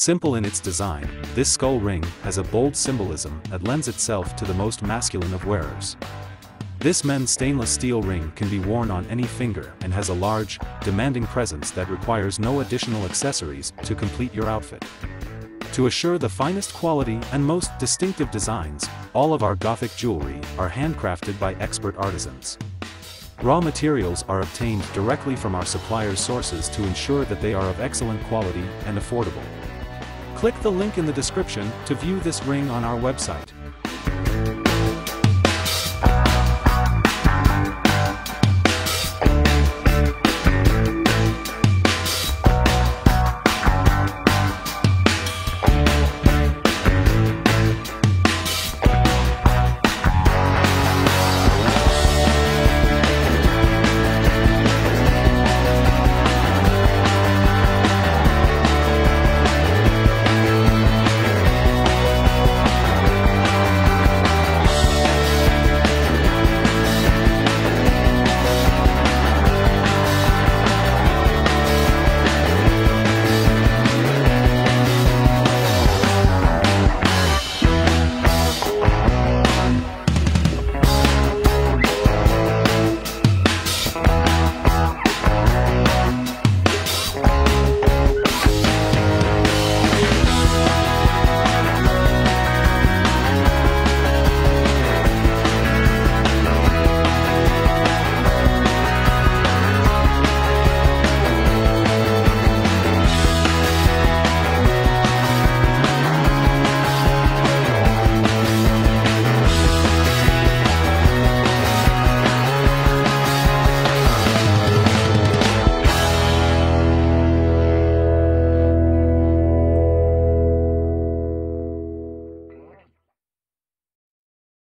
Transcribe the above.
Simple in its design, this skull ring has a bold symbolism that lends itself to the most masculine of wearers. This men's stainless steel ring can be worn on any finger and has a large, demanding presence that requires no additional accessories to complete your outfit. To assure the finest quality and most distinctive designs, all of our Gothic jewelry are handcrafted by expert artisans. Raw materials are obtained directly from our suppliers' sources to ensure that they are of excellent quality and affordable. Click the link in the description to view this ring on our website.